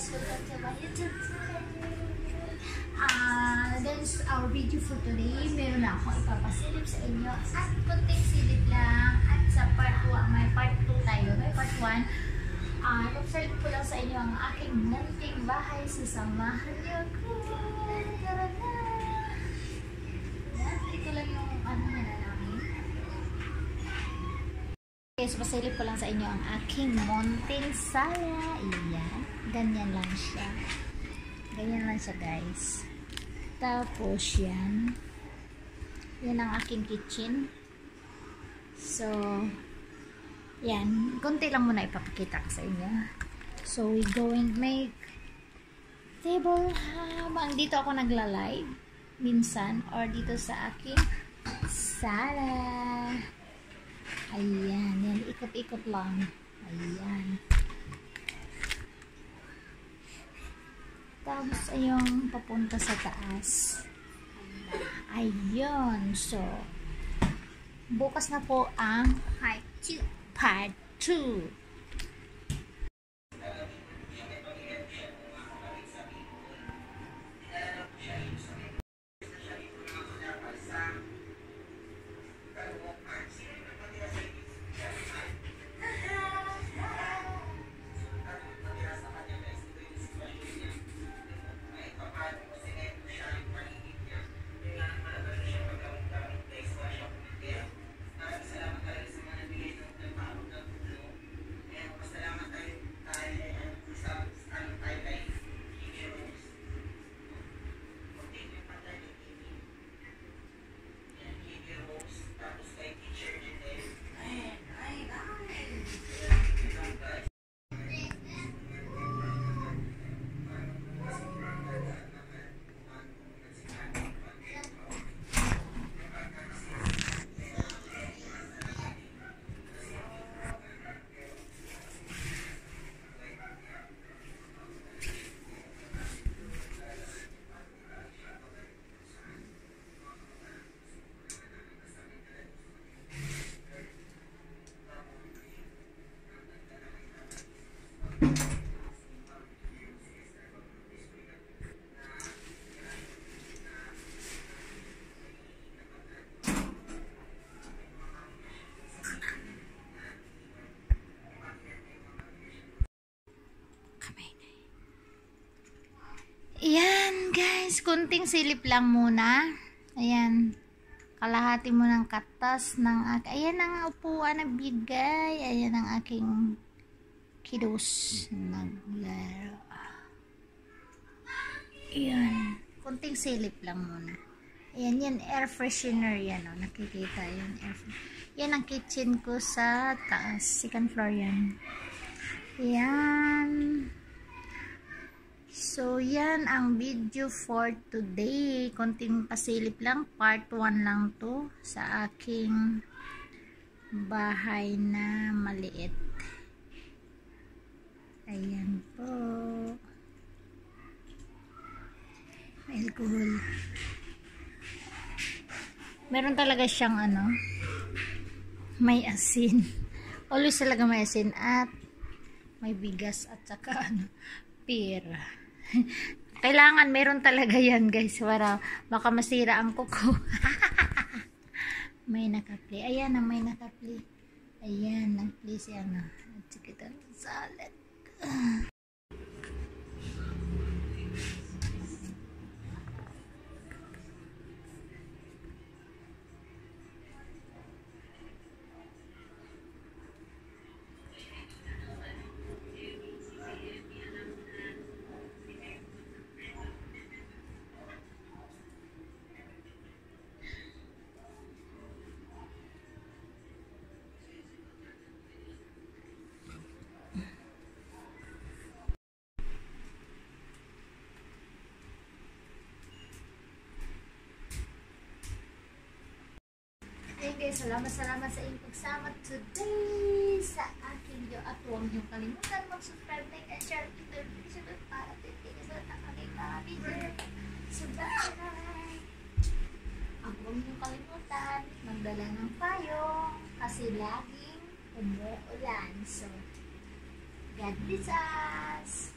guys, welcome to my YouTube. Ah, that's our video for today. Meron na ako ipapasilip sa inyo at kunting silip lang at sa part 2, may part 2 tayo, may part 1. Ah, uh, ko lang sa inyo ang aking munting bahay sa samahan niyo ko. Tara na! Yan, ito lang yung ano na namin. Guys, pasilip ko lang sa inyo ang aking munting sala. Iyan. Ganyan lang siya. Ganyan lang siya, guys. Tapos, yan. Yan ang aking kitchen. So, yan. Kunti lang muna ipapakita ko sa inyo. So, we going make table habang dito ako nagla-live minsan or dito sa aking sala. Ayan. Yan. Ikot-ikot lang. Ayan. Tapos, ayun, papunta sa taas. Ayun. So, bukas na po ang part 2. Part 2. Guys. Kunting silip lang muna. Ayan. Kalahati mo ng katas ng. Ayan ang upuan na bigay. Ayan ang aking kiddos. Naglaro. Ayan. Kunting silip lang muna. Ayan, yan. Air freshener yan. Oh. Nakikita yan. Air yan ang kitchen ko sa taas. Second floor yan. Ayan. So, yan ang video for today. Konting pasilip lang. Part 1 lang to sa aking bahay na maliit. Ayan po. Alcohol. Meron talaga siyang ano, may asin. Always talaga may asin at may bigas at saka ano, pera. Kailangan meron talaga yan guys para baka masira ang kuko. may nakapli. Ayan na may nakapli. Ayan, nagpli siya na. At sige salad. Guys, salamat salamat sa inyong pagsama today sa aking video at huwag niyong kalimutan mag-subscribe, like, and share ito video para titigil sa aking video. So, bye! Ang huwag niyong kalimutan magdala ng payong kasi laging umuulan. So, God bless us!